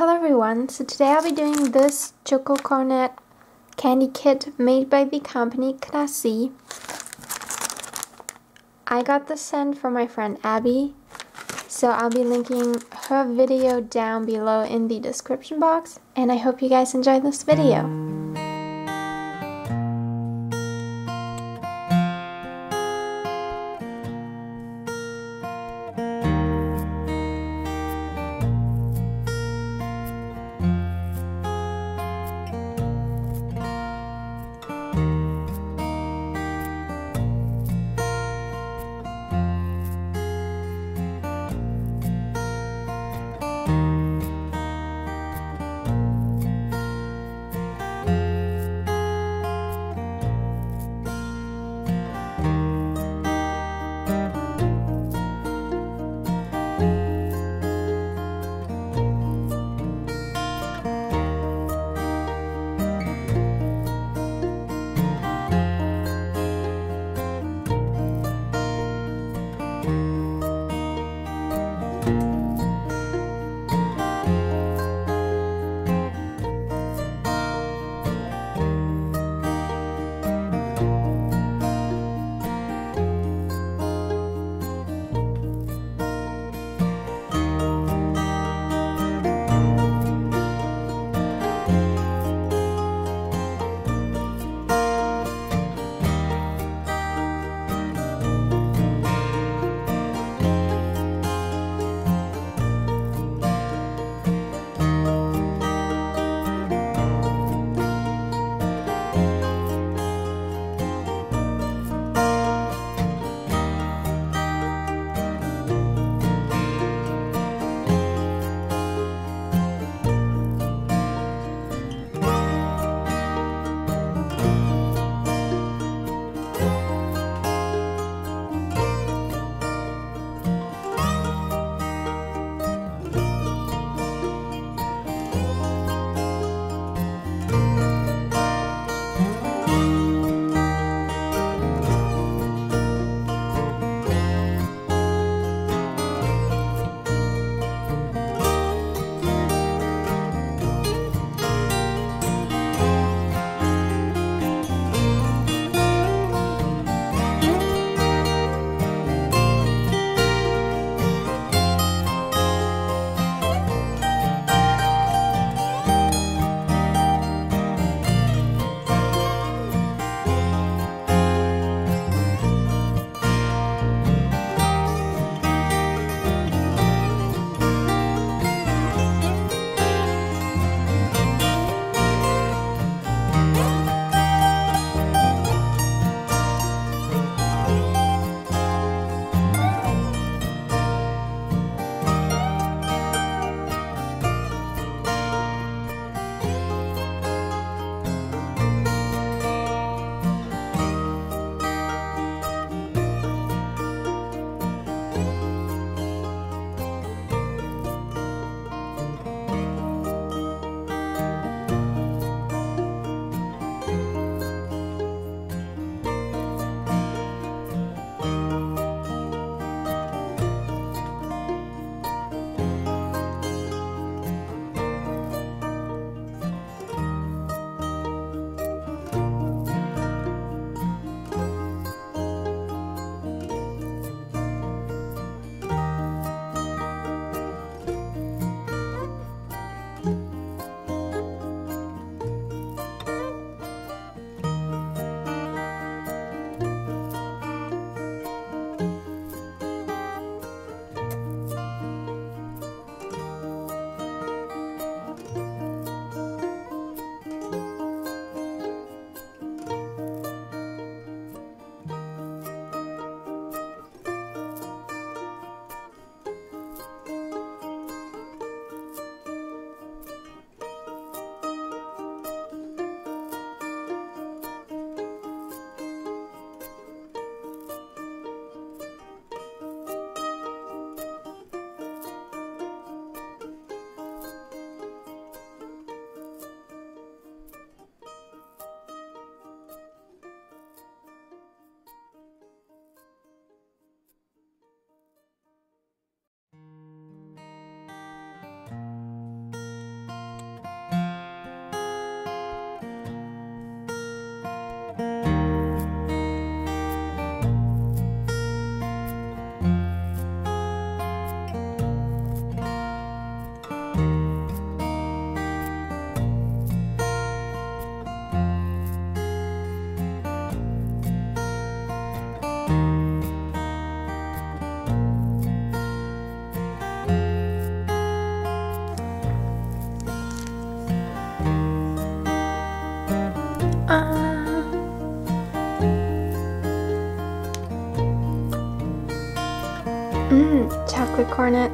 Hello everyone, so today I'll be doing this Choco Cornet candy kit made by the company Kracie. I got the scent from my friend Abi, so I'll be linking her video down below in the description box, and I hope you guys enjoy this video. Mmm, chocolate cornet.